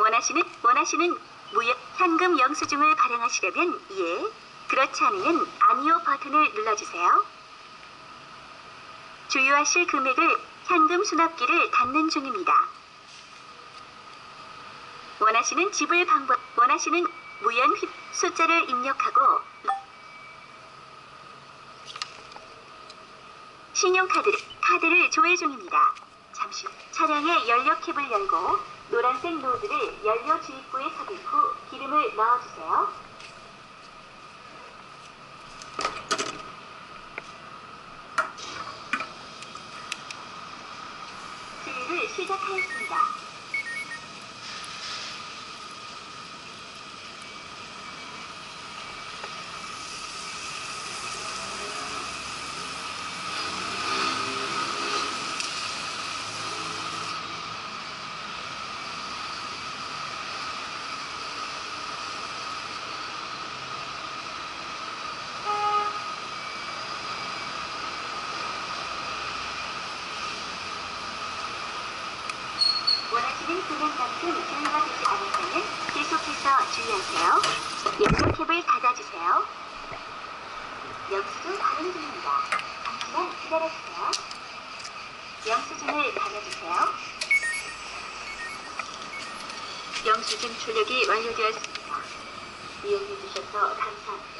원하시는 원하시는 무역 현금 영수증을 발행하시려면 예, 그렇지 않으면 아니요 버튼을 눌러주세요. 주유하실 금액을 현금 수납기를 닫는 중입니다. 원하시는 지불 방법 원하시는 무연 휘 숫자를 입력하고 신용카드 카드를 조회 중입니다. 잠시 후 차량의 연료 캡을 열고 노란색 노드를 연료 주입구에 삽입 후 기름을 넣어주세요. 주유를 시작하였습니다. 원하시는 금액만큼 주유가 되지 않았다면 계속해서 주유하세요. 연료 캡을 닫아주세요. 영수증 발행 중입니다. 잠시만 기다려주세요. 영수증을 받아주세요. 영수증 출력이 완료되었습니다. 이용해주셔서 감사합니다.